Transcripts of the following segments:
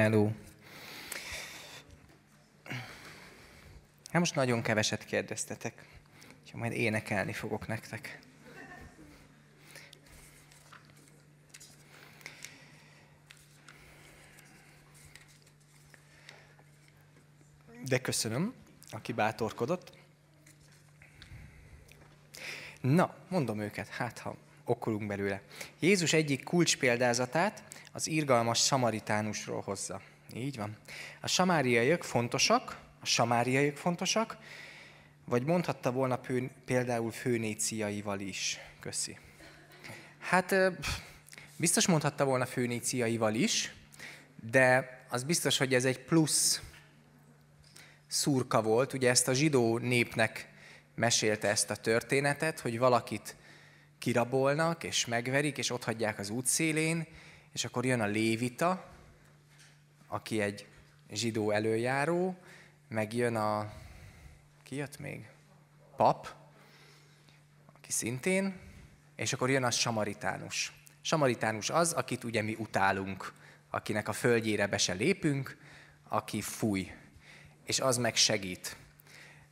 Hello. Hát most nagyon keveset kérdeztetek, és majd énekelni fogok nektek. De köszönöm, aki bátorkodott. Na, mondom őket, hát ha okolunk belőle. Jézus egyik kulcspéldázatát az irgalmas samaritánusról hozza. Így van. A samáriaiak fontosak, a samáriaiak fontosak, vagy mondhatta volna például főnéciaival is. Köszi. Hát biztos mondhatta volna főnéciaival is, de az biztos, hogy ez egy plusz szurka volt. Ugye ezt a zsidó népnek mesélte ezt a történetet, hogy valakit kirabolnak, és megverik, és ott hagyják az útszélén, és akkor jön a lévita, aki egy zsidó előjáró, meg jön a... Ki jött még? Pap, aki szintén, és akkor jön a samaritánus. Samaritánus az, akit ugye mi utálunk, akinek a földjére be se lépünk, aki fúj, és az meg segít.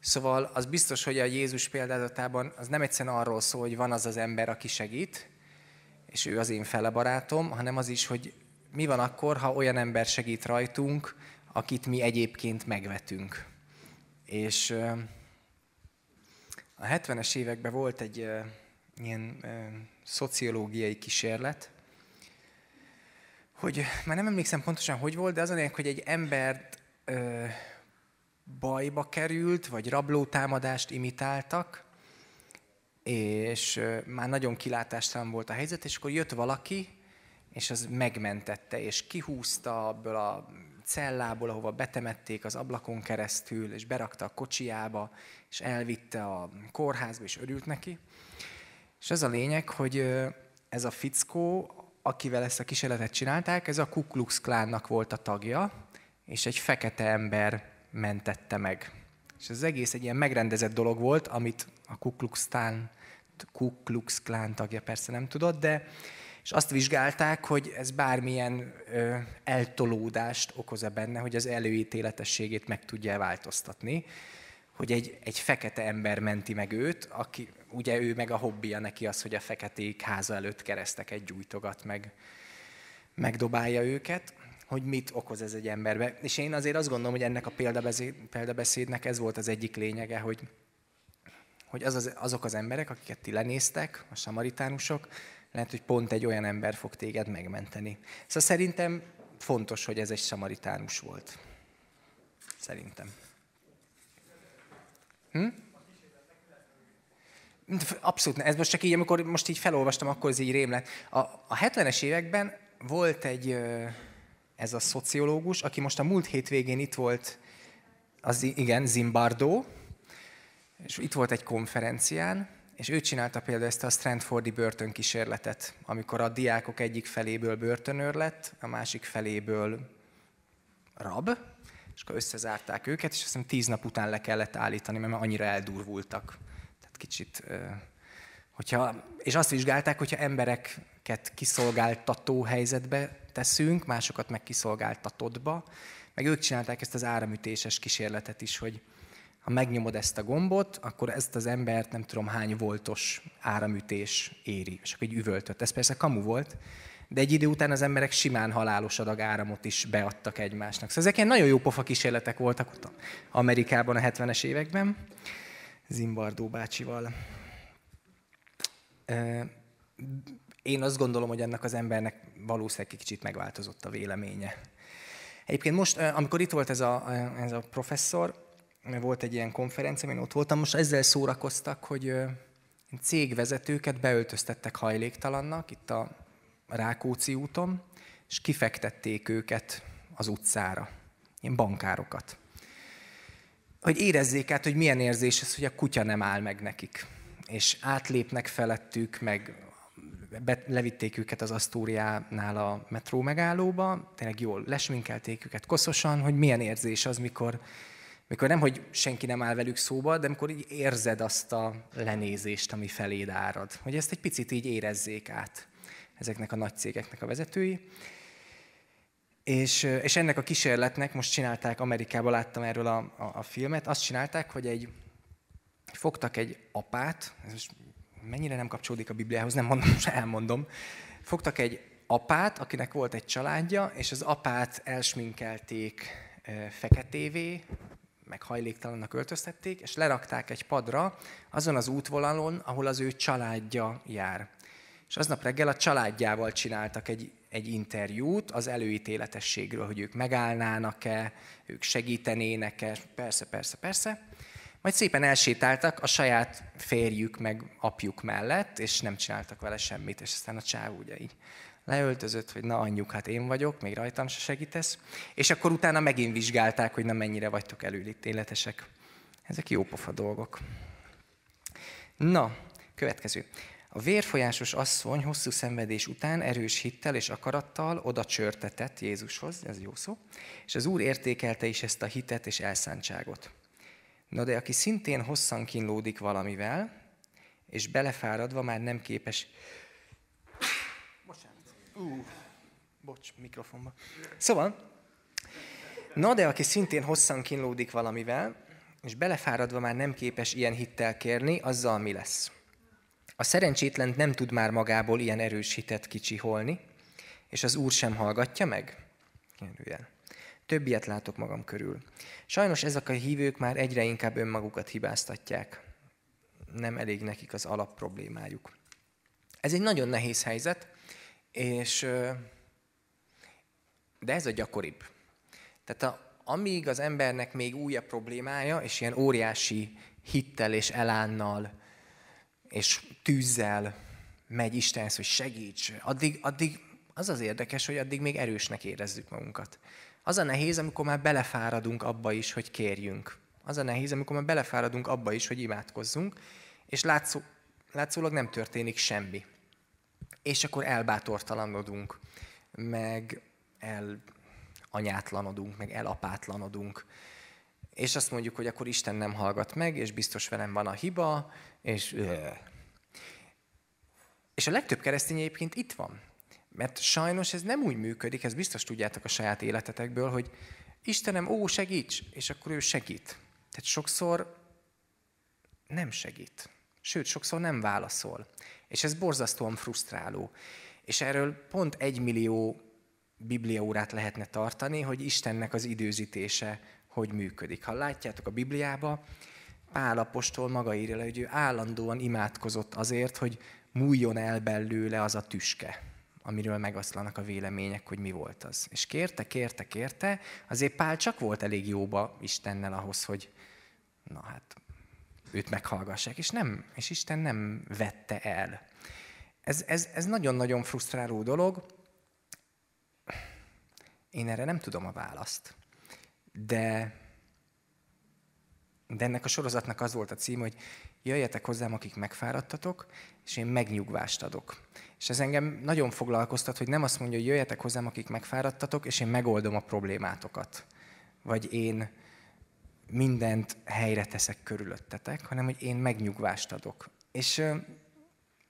Szóval az biztos, hogy a Jézus példázatában az nem egyszerűen arról szól, hogy van az az ember, aki segít, és ő az én fele barátom, hanem az is, hogy mi van akkor, ha olyan ember segít rajtunk, akit mi egyébként megvetünk. És a 70-es években volt egy ilyen szociológiai kísérlet, hogy már nem emlékszem pontosan, hogy volt, de az a lényeg, hogy egy embert bajba került, vagy rablótámadást imitáltak, és már nagyon kilátástalan volt a helyzet, és akkor jött valaki, és az megmentette, és kihúzta abból a cellából, ahova betemették az ablakon keresztül, és berakta a kocsiába, és elvitte a kórházba, és örült neki. És az a lényeg, hogy ez a fickó, akivel ezt a kísérletet csinálták, ez a Ku Klux Klánnak volt a tagja, és egy fekete ember mentette meg. És az egész egy ilyen megrendezett dolog volt, amit a Ku Klux Klán, Ku Klux Klán tagja persze nem tudott, de és azt vizsgálták, hogy ez bármilyen ö, eltolódást okoz-e benne, hogy az előítéletességét meg tudja változtatni, hogy egy, egy fekete ember menti meg őt, aki, ugye ő meg a hobbija neki az, hogy a feketék háza előtt kereszteket gyújtogat meg, megdobálja őket hogy mit okoz ez egy emberbe. És én azért azt gondolom, hogy ennek a példabeszédnek ez volt az egyik lényege, hogy, hogy az az, azok az emberek, akiket ti lenéztek, a samaritánusok, lehet, hogy pont egy olyan ember fog téged megmenteni. Szóval szerintem fontos, hogy ez egy samaritánus volt. Szerintem. Hm? Abszolút, ez most csak így, amikor most így felolvastam, akkor ez így rém. A, a 70-es években volt egy, ez a szociológus, aki most a múlt hétvégén itt volt, az igen, Zimbardo, és itt volt egy konferencián, és ő csinálta például ezt a Strandfordi börtönkísérletet, amikor a diákok egyik feléből börtönőr lett, a másik feléből rab, és akkor összezárták őket, és azt hiszem tíz nap után le kellett állítani, mert annyira eldurvultak. Tehát kicsit, hogyha, és azt vizsgálták, hogyha embereket kiszolgáltató helyzetbe teszünk, másokat meg kiszolgáltatottba. Meg ők csinálták ezt az áramütéses kísérletet is, hogy ha megnyomod ezt a gombot, akkor ezt az embert nem tudom hány voltos áramütés éri. És akkor egy üvöltött. Ez persze kamu volt, de egy idő után az emberek simán halálos adag áramot is beadtak egymásnak. Szóval ezek ilyen nagyon jó pofa kísérletek voltak ott Amerikában a 70-es években, Zimbardó bácsival én azt gondolom, hogy ennek az embernek valószínűleg kicsit megváltozott a véleménye. Egyébként most, amikor itt volt ez a, ez a professzor, volt egy ilyen konferencia, én ott voltam, most ezzel szórakoztak, hogy cégvezetőket beöltöztettek hajléktalannak itt a Rákóczi úton, és kifektették őket az utcára, ilyen bankárokat. Hogy érezzék át, hogy milyen érzés ez, hogy a kutya nem áll meg nekik. És átlépnek felettük, meg levitték őket az Asztóriánál a metró megállóba, tényleg jól lesminkelték őket koszosan, hogy milyen érzés az, mikor, mikor nem, hogy senki nem áll velük szóba, de amikor így érzed azt a lenézést, ami feléd árad. Hogy ezt egy picit így érezzék át ezeknek a nagy cégeknek a vezetői. És, és ennek a kísérletnek most csinálták, Amerikában láttam erről a, a, a filmet, azt csinálták, hogy egy, fogtak egy apát, ez most mennyire nem kapcsolódik a Bibliához, nem mondom, most elmondom. Fogtak egy apát, akinek volt egy családja, és az apát elsminkelték feketévé, meg hajléktalannak öltöztették, és lerakták egy padra azon az útvonalon, ahol az ő családja jár. És aznap reggel a családjával csináltak egy, egy interjút az előítéletességről, hogy ők megállnának-e, ők segítenének-e, persze, persze, persze. Majd szépen elsétáltak a saját férjük meg apjuk mellett, és nem csináltak vele semmit, és aztán a csáv ugye így leöltözött, hogy na anyjuk, hát én vagyok, még rajtam se segítesz. És akkor utána megint vizsgálták, hogy na mennyire vagytok előítéletesek. Ezek jó pofa dolgok. Na, következő. A vérfolyásos asszony hosszú szenvedés után erős hittel és akarattal oda csörtetett Jézushoz, ez jó szó, és az Úr értékelte is ezt a hitet és elszántságot. Na de aki szintén hosszan kínlódik valamivel, és belefáradva már nem képes... Bocsánat. Uh, bocs, mikrofonba. Szóval, na de aki szintén hosszan kínlódik valamivel, és belefáradva már nem képes ilyen hittel kérni, azzal mi lesz? A szerencsétlen nem tud már magából ilyen erős hitet kicsiholni, és az Úr sem hallgatja meg? Kérdőjel. Több ilyet látok magam körül. Sajnos ezek a hívők már egyre inkább önmagukat hibáztatják. Nem elég nekik az alapproblémájuk. Ez egy nagyon nehéz helyzet, és de ez a gyakoribb. Tehát a, amíg az embernek még újabb problémája, és ilyen óriási hittel és elánnal és tűzzel megy Istenhez, hogy segíts, addig, addig az az érdekes, hogy addig még erősnek érezzük magunkat. Az a nehéz, amikor már belefáradunk abba is, hogy kérjünk. Az a nehéz, amikor már belefáradunk abba is, hogy imádkozzunk, és látszó, látszólag nem történik semmi. És akkor elbátortalanodunk, meg elanyátlanodunk, meg elapátlanodunk. És azt mondjuk, hogy akkor Isten nem hallgat meg, és biztos velem van a hiba, és... És a legtöbb keresztény egyébként itt van. Mert sajnos ez nem úgy működik, ezt biztos tudjátok a saját életetekből, hogy Istenem, ó, segíts, és akkor ő segít. Tehát sokszor nem segít. Sőt, sokszor nem válaszol. És ez borzasztóan frusztráló. És erről pont egy millió bibliaórát lehetne tartani, hogy Istennek az időzítése hogy működik. Ha látjátok a Bibliába, Pál apostol maga írja le, hogy ő állandóan imádkozott azért, hogy múljon el belőle az a tüske amiről megoszlanak a vélemények, hogy mi volt az. És kérte, kérte, kérte, azért Pál csak volt elég jóba Istennel ahhoz, hogy na hát, őt meghallgassák, és, nem, és Isten nem vette el. Ez, ez, ez nagyon-nagyon frusztráló dolog. Én erre nem tudom a választ. De, de ennek a sorozatnak az volt a cím, hogy jöjjetek hozzám, akik megfáradtatok, és én megnyugvást adok. És ez engem nagyon foglalkoztat, hogy nem azt mondja, hogy jöjjetek hozzám, akik megfáradtatok, és én megoldom a problémátokat. Vagy én mindent helyre teszek körülöttetek, hanem hogy én megnyugvást adok. És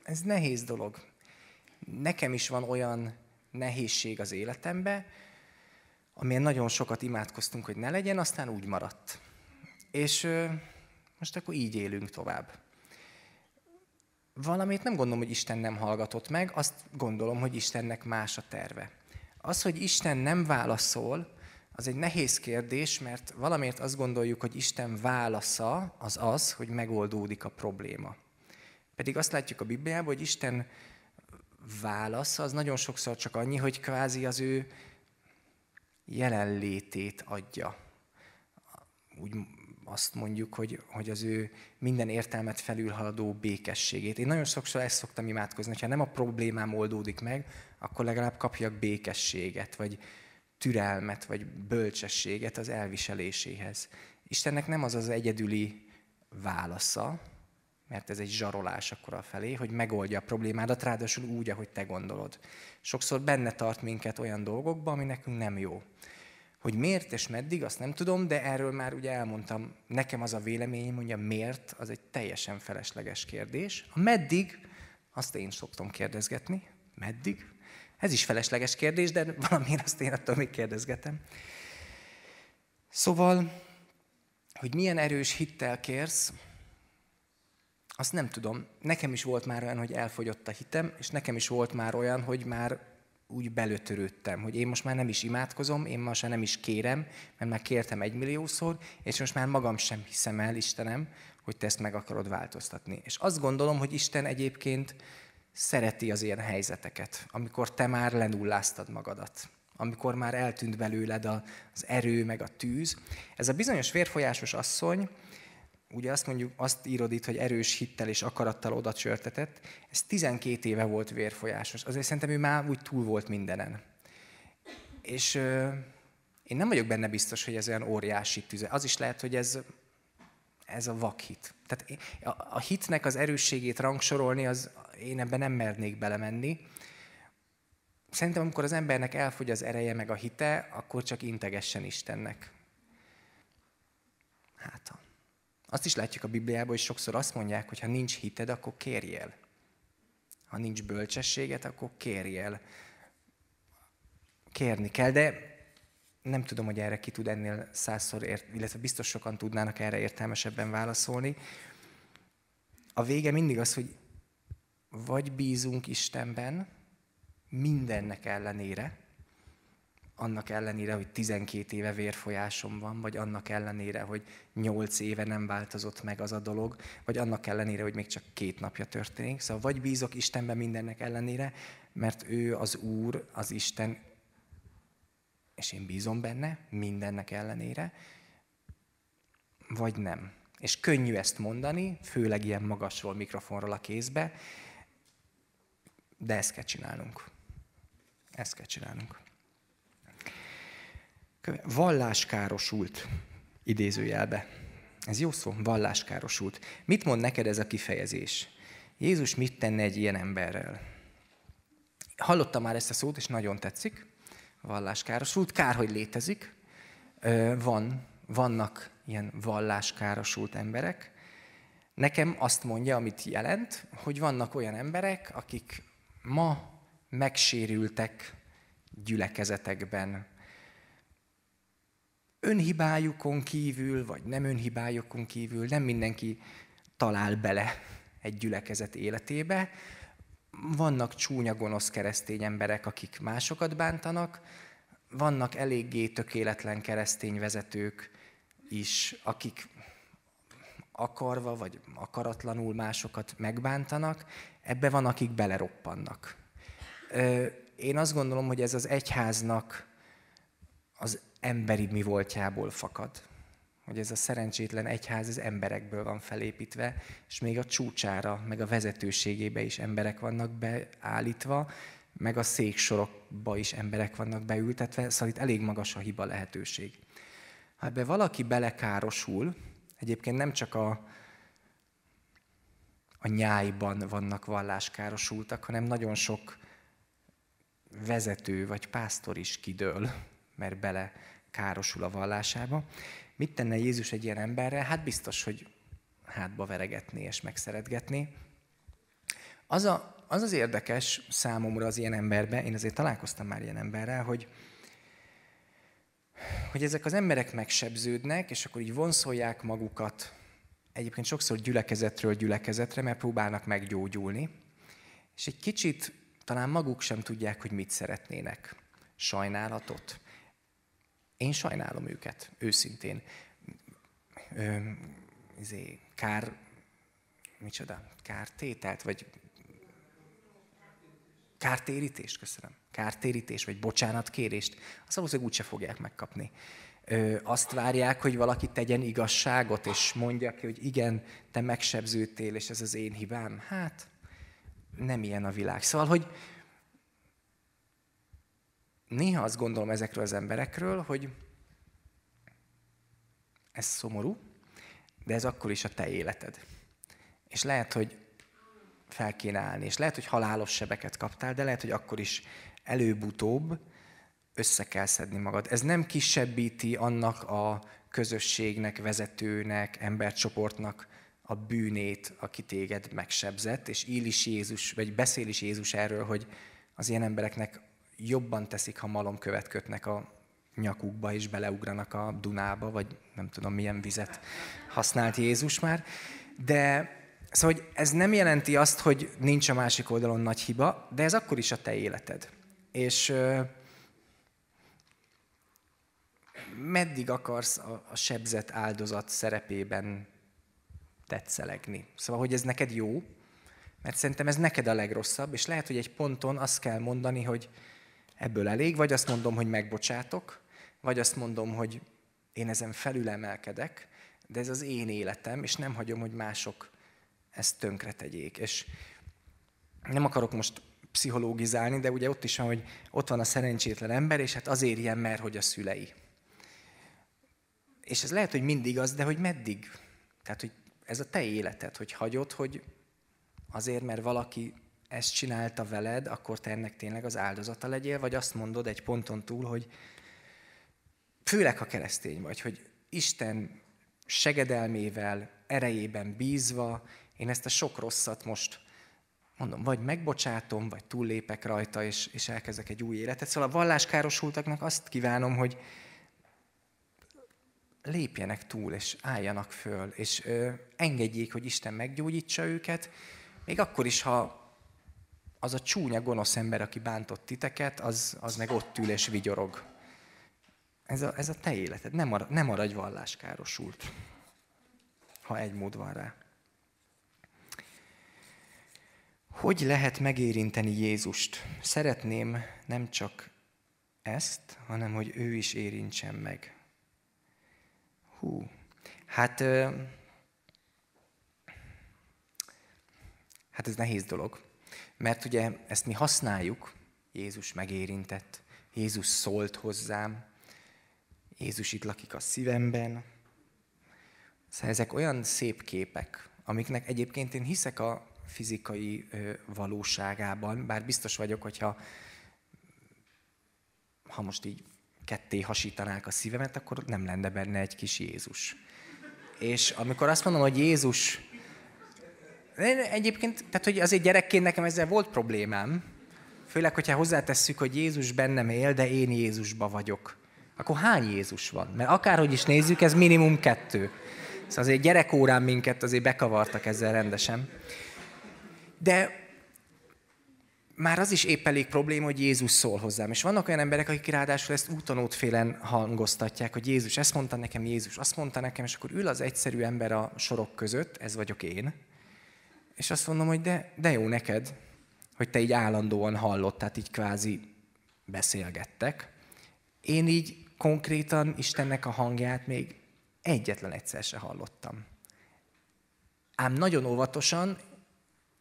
ez nehéz dolog. Nekem is van olyan nehézség az életemben, amilyen nagyon sokat imádkoztunk, hogy ne legyen, aztán úgy maradt. És most akkor így élünk tovább. Valamit nem gondolom, hogy Isten nem hallgatott meg, azt gondolom, hogy Istennek más a terve. Az, hogy Isten nem válaszol, az egy nehéz kérdés, mert valamiért azt gondoljuk, hogy Isten válasza az az, hogy megoldódik a probléma. Pedig azt látjuk a Bibliában, hogy Isten válasza az nagyon sokszor csak annyi, hogy kvázi az ő jelenlétét adja. Úgy azt mondjuk, hogy, hogy az ő minden értelmet felülhaladó békességét. Én nagyon sokszor ezt szoktam imádkozni, hogyha nem a problémám oldódik meg, akkor legalább kapjak békességet, vagy türelmet, vagy bölcsességet az elviseléséhez. Istennek nem az az egyedüli válasza, mert ez egy zsarolás akkor a felé, hogy megoldja a problémádat, ráadásul úgy, ahogy te gondolod. Sokszor benne tart minket olyan dolgokba, ami nekünk nem jó. Hogy miért és meddig, azt nem tudom, de erről már ugye elmondtam, nekem az a véleményem, hogy a miért, az egy teljesen felesleges kérdés. A meddig, azt én szoktam kérdezgetni, meddig, Ez is felesleges kérdés, de valamiért azt én attól még kérdezgetem. Szóval, hogy milyen erős hittel kérsz, azt nem tudom. Nekem is volt már olyan, hogy elfogyott a hitem, és nekem is volt már olyan, hogy már úgy belötörődtem, hogy én most már nem is imádkozom, én most már nem is kérem, mert már kértem egy milliószor, és most már magam sem hiszem el, Istenem, hogy te ezt meg akarod változtatni. És azt gondolom, hogy Isten egyébként szereti az ilyen helyzeteket, amikor te már lenulláztad magadat, amikor már eltűnt belőled az erő, meg a tűz. Ez a bizonyos vérfolyásos asszony, ugye azt mondjuk, azt írod itt, hogy erős hittel és akarattal oda csörtetett, ez 12 éve volt vérfolyásos. Azért szerintem ő már úgy túl volt mindenen. És ö, én nem vagyok benne biztos, hogy ez olyan óriási tüze. Az is lehet, hogy ez, ez a vakhit. Tehát a, a hitnek az erősségét rangsorolni, az én ebben nem mernék belemenni. Szerintem, amikor az embernek elfogy az ereje meg a hite, akkor csak integessen Istennek. Hát, azt is látjuk a Bibliában, hogy sokszor azt mondják, hogy ha nincs hited, akkor kérjél. Ha nincs bölcsességet, akkor kérjél. Kérni kell, de nem tudom, hogy erre ki tud ennél százszor, ért, illetve biztos sokan tudnának erre értelmesebben válaszolni. A vége mindig az, hogy vagy bízunk Istenben mindennek ellenére, annak ellenére, hogy 12 éve vérfolyásom van, vagy annak ellenére, hogy 8 éve nem változott meg az a dolog, vagy annak ellenére, hogy még csak két napja történik. Szóval vagy bízok Istenben mindennek ellenére, mert ő az Úr, az Isten, és én bízom benne mindennek ellenére, vagy nem. És könnyű ezt mondani, főleg ilyen magasról, mikrofonról a kézbe, de ezt kell csinálnunk. Ezt kell csinálnunk. Valláskárosult, idézőjelbe. Ez jó szó, valláskárosult. Mit mond neked ez a kifejezés? Jézus mit tenne egy ilyen emberrel? Hallottam már ezt a szót, és nagyon tetszik. Valláskárosult. Kár, hogy létezik. Van, vannak ilyen valláskárosult emberek. Nekem azt mondja, amit jelent, hogy vannak olyan emberek, akik ma megsérültek gyülekezetekben, önhibájukon kívül, vagy nem önhibájukon kívül, nem mindenki talál bele egy gyülekezet életébe. Vannak csúnya, gonosz keresztény emberek, akik másokat bántanak, vannak eléggé tökéletlen keresztény vezetők is, akik akarva vagy akaratlanul másokat megbántanak, ebbe van, akik beleroppannak. Én azt gondolom, hogy ez az egyháznak az emberi mi voltjából fakad. Hogy ez a szerencsétlen egyház az emberekből van felépítve, és még a csúcsára, meg a vezetőségébe is emberek vannak beállítva, meg a széksorokba is emberek vannak beültetve, szóval itt elég magas a hiba lehetőség. Ha ebbe valaki belekárosul, egyébként nem csak a, a nyájban vannak valláskárosultak, hanem nagyon sok vezető vagy pásztor is kidől mert bele károsul a vallásába. Mit tenne Jézus egy ilyen emberrel? Hát biztos, hogy hátba veregetni és megszeretgetni. Az, a, az az érdekes számomra az ilyen emberbe, én azért találkoztam már ilyen emberrel, hogy, hogy ezek az emberek megsebződnek, és akkor így vonszolják magukat egyébként sokszor gyülekezetről gyülekezetre, mert próbálnak meggyógyulni, és egy kicsit talán maguk sem tudják, hogy mit szeretnének. Sajnálatot, én sajnálom őket, őszintén. Ö, izé, kár, micsoda, kártételt, vagy kártérítést, köszönöm, kártérítést, vagy bocsánatkérést, azt valószínűleg úgyse fogják megkapni. Ö, azt várják, hogy valaki tegyen igazságot, és mondja ki, hogy igen, te megsebződtél, és ez az én hibám. Hát, nem ilyen a világ. Szóval, hogy, néha azt gondolom ezekről az emberekről, hogy ez szomorú, de ez akkor is a te életed. És lehet, hogy fel kéne állni, és lehet, hogy halálos sebeket kaptál, de lehet, hogy akkor is előbb-utóbb össze kell szedni magad. Ez nem kisebbíti annak a közösségnek, vezetőnek, embercsoportnak a bűnét, aki téged megsebzett, és íl is Jézus, vagy beszél is Jézus erről, hogy az ilyen embereknek jobban teszik, ha malomkövet kötnek a nyakukba, és beleugranak a Dunába, vagy nem tudom milyen vizet használt Jézus már. De szóval hogy ez nem jelenti azt, hogy nincs a másik oldalon nagy hiba, de ez akkor is a te életed. És meddig akarsz a, a sebzett áldozat szerepében tetszelegni? Szóval, hogy ez neked jó, mert szerintem ez neked a legrosszabb, és lehet, hogy egy ponton azt kell mondani, hogy ebből elég, vagy azt mondom, hogy megbocsátok, vagy azt mondom, hogy én ezen felülemelkedek, de ez az én életem, és nem hagyom, hogy mások ezt tönkre tegyék. És nem akarok most pszichológizálni, de ugye ott is van, hogy ott van a szerencsétlen ember, és hát azért ilyen, mert hogy a szülei. És ez lehet, hogy mindig az, de hogy meddig? Tehát, hogy ez a te életed, hogy hagyod, hogy azért, mert valaki ezt csinálta veled, akkor te ennek tényleg az áldozata legyél, vagy azt mondod egy ponton túl, hogy főleg ha keresztény vagy, hogy Isten segedelmével, erejében bízva, én ezt a sok rosszat most mondom, vagy megbocsátom, vagy túllépek rajta, és, és elkezdek egy új életet. Szóval a valláskárosultaknak azt kívánom, hogy lépjenek túl, és álljanak föl, és ö, engedjék, hogy Isten meggyógyítsa őket, még akkor is, ha az a csúnya, gonosz ember, aki bántott titeket, az, az meg ott ül és vigyorog. Ez a, ez a te életed. Nem, mar, nem maradj valláskárosult, ha egy mód van rá. Hogy lehet megérinteni Jézust? Szeretném nem csak ezt, hanem hogy ő is érintsen meg. Hú, hát, hát ez nehéz dolog. Mert ugye ezt mi használjuk, Jézus megérintett, Jézus szólt hozzám, Jézus itt lakik a szívemben. Szóval ezek olyan szép képek, amiknek egyébként én hiszek a fizikai valóságában, bár biztos vagyok, hogyha ha most így ketté hasítanák a szívemet, akkor nem lenne benne egy kis Jézus. És amikor azt mondom, hogy Jézus, egyébként, tehát hogy azért gyerekként nekem ezzel volt problémám, főleg, hogyha hozzátesszük, hogy Jézus bennem él, de én Jézusba vagyok. Akkor hány Jézus van? Mert akárhogy is nézzük, ez minimum kettő. Szóval azért gyerekórán minket azért bekavartak ezzel rendesen. De már az is épp elég probléma, hogy Jézus szól hozzám. És vannak olyan emberek, akik ráadásul ezt úton útfélen hangoztatják, hogy Jézus ezt mondta nekem, Jézus azt mondta nekem, és akkor ül az egyszerű ember a sorok között, ez vagyok én, és azt mondom, hogy de, de jó neked, hogy te így állandóan hallott, tehát így kvázi beszélgettek. Én így konkrétan Istennek a hangját még egyetlen egyszer se hallottam. Ám nagyon óvatosan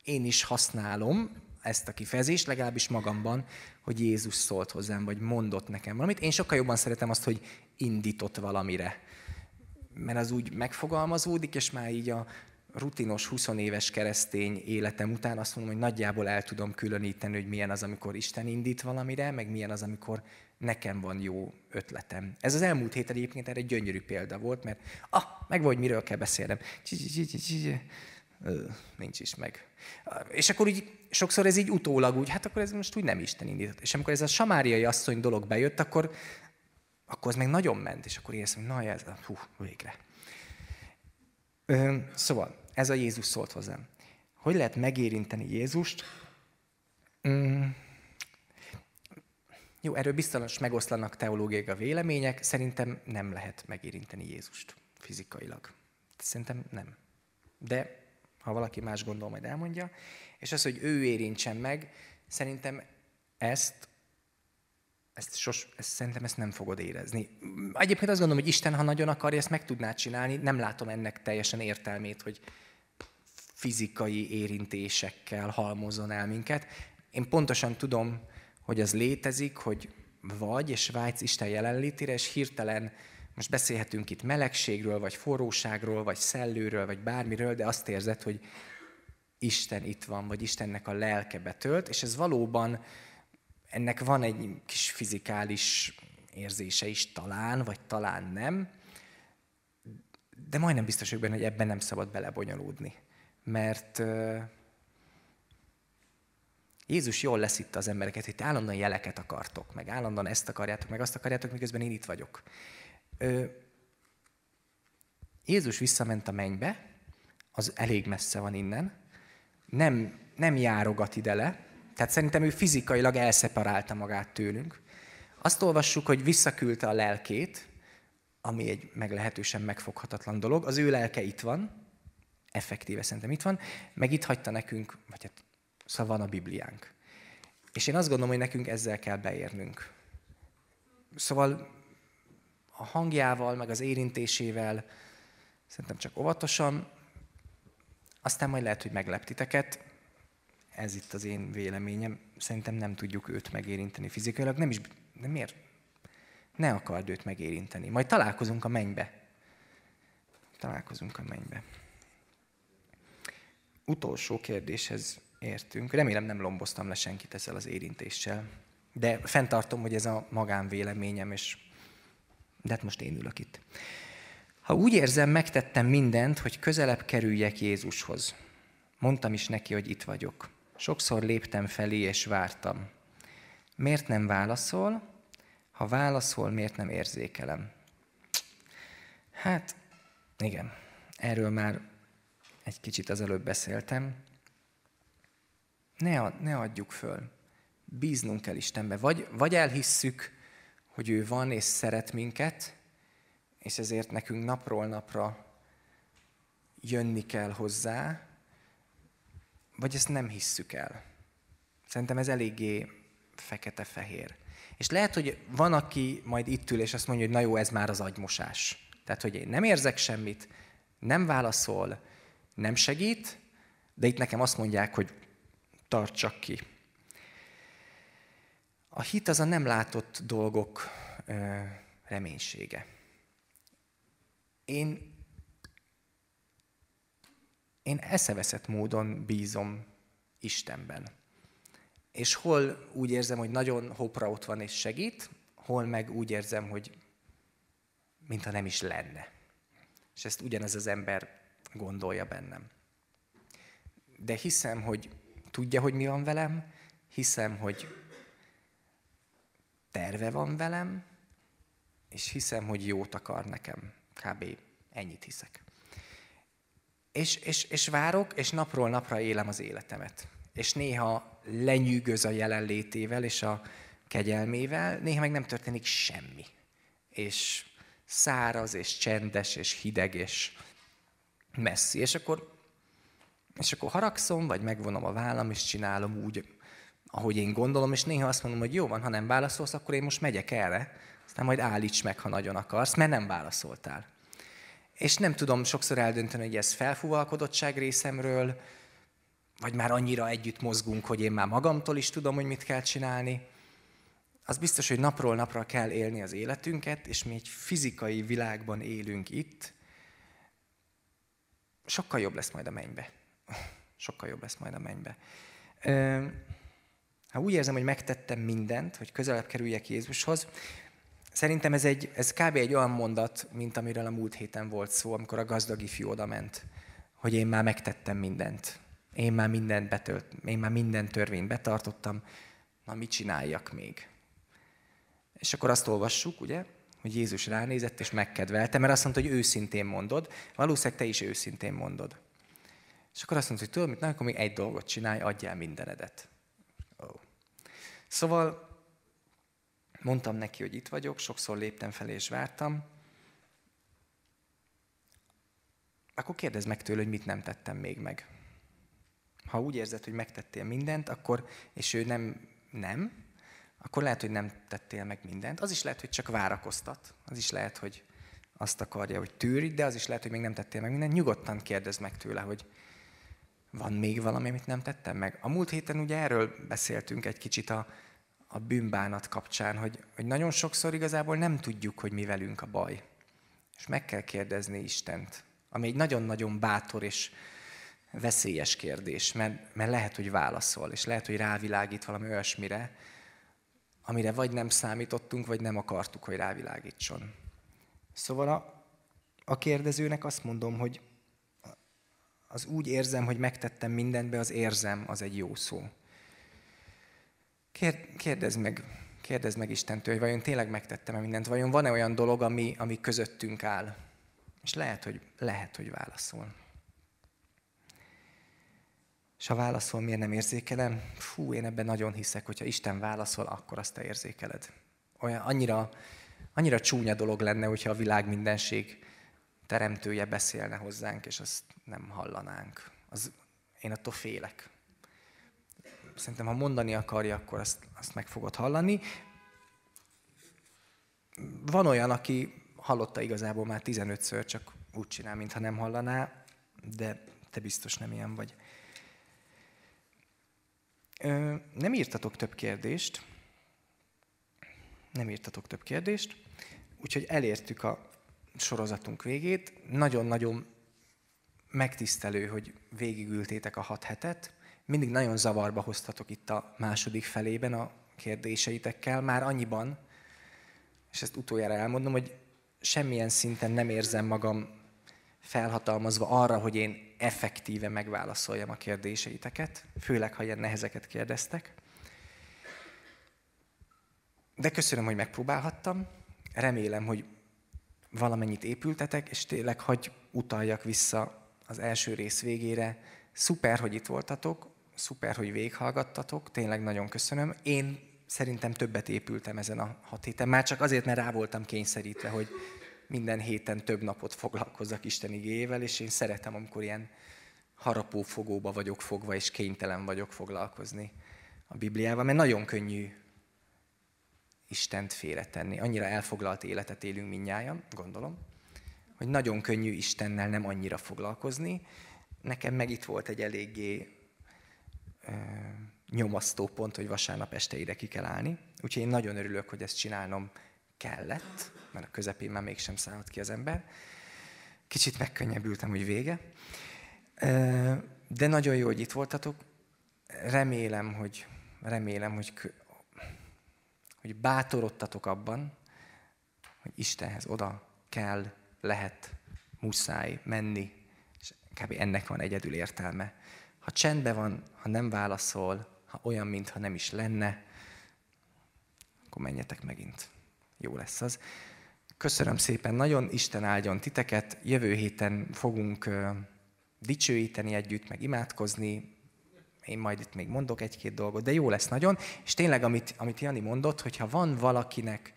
én is használom ezt a kifejezést, legalábbis magamban, hogy Jézus szólt hozzám, vagy mondott nekem valamit. Én sokkal jobban szeretem azt, hogy indított valamire. Mert az úgy megfogalmazódik, és már így a rutinos 20 éves keresztény életem után azt mondom, hogy nagyjából el tudom különíteni, hogy milyen az, amikor Isten indít valamire, meg milyen az, amikor nekem van jó ötletem. Ez az elmúlt héten egyébként erre egy gyönyörű példa volt, mert ah, meg vagy miről kell beszélnem nincs is meg. És akkor így sokszor ez így utólag úgy, hát akkor ez most úgy nem Isten indított. És amikor ez a samáriai asszony dolog bejött, akkor, akkor az meg nagyon ment, és akkor éreztem, hogy na ez, hú, végre. Szóval, ez a Jézus szólt hozzám. Hogy lehet megérinteni Jézust? Mm. Jó, erről biztos megoszlanak teológiai a vélemények. Szerintem nem lehet megérinteni Jézust fizikailag. Szerintem nem. De ha valaki más gondol, majd elmondja. És az, hogy ő érintsen meg, szerintem ezt, ezt, sos, ezt, szerintem ezt nem fogod érezni. Egyébként azt gondolom, hogy Isten, ha nagyon akarja, ezt meg tudná csinálni. Nem látom ennek teljesen értelmét, hogy fizikai érintésekkel halmozzon el minket. Én pontosan tudom, hogy az létezik, hogy vagy, és vágysz Isten jelenlétére, és hirtelen most beszélhetünk itt melegségről, vagy forróságról, vagy szellőről, vagy bármiről, de azt érzed, hogy Isten itt van, vagy Istennek a lelke betölt, és ez valóban, ennek van egy kis fizikális érzése is talán, vagy talán nem, de majdnem biztos vagyok benne, hogy ebben nem szabad belebonyolódni. Mert Jézus jól leszitta az embereket, hogy állandóan jeleket akartok, meg állandóan ezt akarjátok, meg azt akarjátok, miközben én itt vagyok. Ö, Jézus visszament a mennybe, az elég messze van innen, nem, nem járogat ide le, tehát szerintem ő fizikailag elszeparálta magát tőlünk. Azt olvassuk, hogy visszaküldte a lelkét, ami egy meglehetősen megfoghatatlan dolog. Az ő lelke itt van, effektíve szerintem itt van, meg itt hagyta nekünk, vagy hát szóval van a Bibliánk. És én azt gondolom, hogy nekünk ezzel kell beérnünk. Szóval a hangjával, meg az érintésével szerintem csak óvatosan, aztán majd lehet, hogy meglep titeket. Ez itt az én véleményem. Szerintem nem tudjuk őt megérinteni fizikailag. Nem is, de miért? Ne akard őt megérinteni. Majd találkozunk a mennybe. Találkozunk a mennybe. Utolsó kérdéshez értünk. Remélem nem lomboztam le senkit ezzel az érintéssel. De fenntartom, hogy ez a magánvéleményem, és de hát most én ülök itt. Ha úgy érzem, megtettem mindent, hogy közelebb kerüljek Jézushoz. Mondtam is neki, hogy itt vagyok. Sokszor léptem felé és vártam. Miért nem válaszol? Ha válaszol, miért nem érzékelem? Hát, igen, erről már egy kicsit az előbb beszéltem. Ne, ne adjuk föl. Bíznunk kell Istenbe. Vagy, vagy elhisszük, hogy ő van és szeret minket, és ezért nekünk napról napra jönni kell hozzá, vagy ezt nem hisszük el. Szerintem ez eléggé fekete-fehér. És lehet, hogy van, aki majd itt ül, és azt mondja, hogy na jó, ez már az agymosás. Tehát, hogy én nem érzek semmit, nem válaszol, nem segít, de itt nekem azt mondják, hogy tartsak ki. A hit az a nem látott dolgok reménysége. Én, én eszeveszett módon bízom Istenben. És hol úgy érzem, hogy nagyon hopra ott van és segít, hol meg úgy érzem, hogy mintha nem is lenne. És ezt ugyanez az ember gondolja bennem. De hiszem, hogy tudja, hogy mi van velem, hiszem, hogy terve van velem, és hiszem, hogy jót akar nekem. Kb. ennyit hiszek. És, és, és várok, és napról napra élem az életemet. És néha lenyűgöz a jelenlétével és a kegyelmével, néha meg nem történik semmi. És száraz, és csendes, és hideg, és messzi. És akkor, és akkor haragszom, vagy megvonom a vállam, és csinálom úgy, ahogy én gondolom, és néha azt mondom, hogy jó van, ha nem válaszolsz, akkor én most megyek erre, aztán majd állíts meg, ha nagyon akarsz, mert nem válaszoltál. És nem tudom sokszor eldönteni, hogy ez felfúvalkodottság részemről, vagy már annyira együtt mozgunk, hogy én már magamtól is tudom, hogy mit kell csinálni. Az biztos, hogy napról napra kell élni az életünket, és mi egy fizikai világban élünk itt, sokkal jobb lesz majd a mennybe. Sokkal jobb lesz majd a mennybe. Ha úgy érzem, hogy megtettem mindent, hogy közelebb kerüljek Jézushoz, szerintem ez, egy, ez kb. egy olyan mondat, mint amiről a múlt héten volt szó, amikor a gazdag ifjú oda ment, hogy én már megtettem mindent. Én már mindent betölt, én már minden törvényt betartottam, na mit csináljak még? És akkor azt olvassuk, ugye, hogy Jézus ránézett és megkedvelte, mert azt mondta, hogy őszintén mondod, valószínűleg te is őszintén mondod. És akkor azt mondta, hogy tudod, mit, na, akkor még egy dolgot csinálj, adjál mindenedet. Oh. Szóval mondtam neki, hogy itt vagyok, sokszor léptem fel és vártam. Akkor kérdezd meg tőle, hogy mit nem tettem még meg. Ha úgy érzed, hogy megtettél mindent, akkor, és ő nem, nem, akkor lehet, hogy nem tettél meg mindent. Az is lehet, hogy csak várakoztat. Az is lehet, hogy azt akarja, hogy tűrj, de az is lehet, hogy még nem tettél meg mindent. Nyugodtan kérdezd meg tőle, hogy van még valami, amit nem tettem meg. A múlt héten ugye erről beszéltünk egy kicsit a, a bűnbánat kapcsán, hogy, hogy nagyon sokszor igazából nem tudjuk, hogy mi velünk a baj. És meg kell kérdezni Istent, ami egy nagyon-nagyon bátor és veszélyes kérdés, mert, mert lehet, hogy válaszol, és lehet, hogy rávilágít valami olyasmire, amire vagy nem számítottunk, vagy nem akartuk, hogy rávilágítson. Szóval a, a kérdezőnek azt mondom, hogy az úgy érzem, hogy megtettem mindent, be az érzem, az egy jó szó. Kérdezd meg, kérdezd meg Istentől, hogy vajon tényleg megtettem-e mindent, vajon van-e olyan dolog, ami, ami közöttünk áll. És lehet, hogy, lehet, hogy válaszol. És ha válaszol, miért nem érzékelem? Fú, én ebben nagyon hiszek, hogyha Isten válaszol, akkor azt te érzékeled. Olyan, annyira, annyira csúnya dolog lenne, hogyha a világ mindenség teremtője beszélne hozzánk, és azt nem hallanánk. Az, én attól félek. Szerintem, ha mondani akarja, akkor azt, azt meg fogod hallani. Van olyan, aki hallotta igazából már 15-ször, csak úgy csinál, mintha nem hallaná, de te biztos nem ilyen vagy. Nem írtatok több kérdést. Nem írtatok több kérdést. Úgyhogy elértük a sorozatunk végét. Nagyon-nagyon megtisztelő, hogy végigültétek a hat hetet. Mindig nagyon zavarba hoztatok itt a második felében a kérdéseitekkel. Már annyiban, és ezt utoljára elmondom, hogy semmilyen szinten nem érzem magam felhatalmazva arra, hogy én effektíve megválaszoljam a kérdéseiteket, főleg, ha ilyen nehezeket kérdeztek. De köszönöm, hogy megpróbálhattam. Remélem, hogy valamennyit épültetek, és tényleg hagy utaljak vissza az első rész végére. Szuper, hogy itt voltatok, szuper, hogy véghallgattatok, tényleg nagyon köszönöm. Én szerintem többet épültem ezen a hat héten, már csak azért, mert rá voltam kényszerítve, hogy minden héten több napot foglalkozzak Isten igéjével, és én szeretem, amikor ilyen harapófogóba vagyok fogva, és kénytelen vagyok foglalkozni a Bibliával, mert nagyon könnyű Istent félretenni. Annyira elfoglalt életet élünk minnyáján, gondolom, hogy nagyon könnyű Istennel nem annyira foglalkozni. Nekem meg itt volt egy eléggé nyomasztó pont, hogy vasárnap este ide ki kell állni. Úgyhogy én nagyon örülök, hogy ezt csinálnom kellett, mert a közepén már mégsem szállt ki az ember. Kicsit megkönnyebbültem, hogy vége. De nagyon jó, hogy itt voltatok. Remélem, hogy, remélem, hogy, hogy bátorodtatok abban, hogy Istenhez oda kell, lehet, muszáj menni, és kb. ennek van egyedül értelme. Ha csendben van, ha nem válaszol, ha olyan, mintha nem is lenne, akkor menjetek megint. Jó lesz az. Köszönöm szépen, nagyon Isten áldjon titeket. Jövő héten fogunk dicsőíteni együtt, meg imádkozni. Én majd itt még mondok egy-két dolgot, de jó lesz nagyon. És tényleg, amit, amit Jani mondott, hogyha van valakinek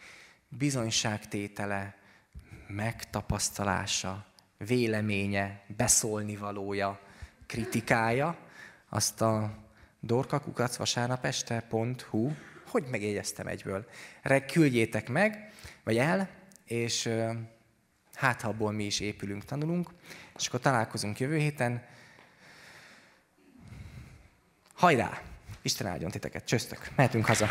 bizonyságtétele, megtapasztalása, véleménye, beszólni valója, kritikája, azt a dorkakukac vasárnap este.hu, hogy megjegyeztem egyből, küldjétek meg, vagy el, és hát ha abból mi is épülünk, tanulunk, és akkor találkozunk jövő héten. Hajrá! Isten áldjon titeket, csöztök, mehetünk haza.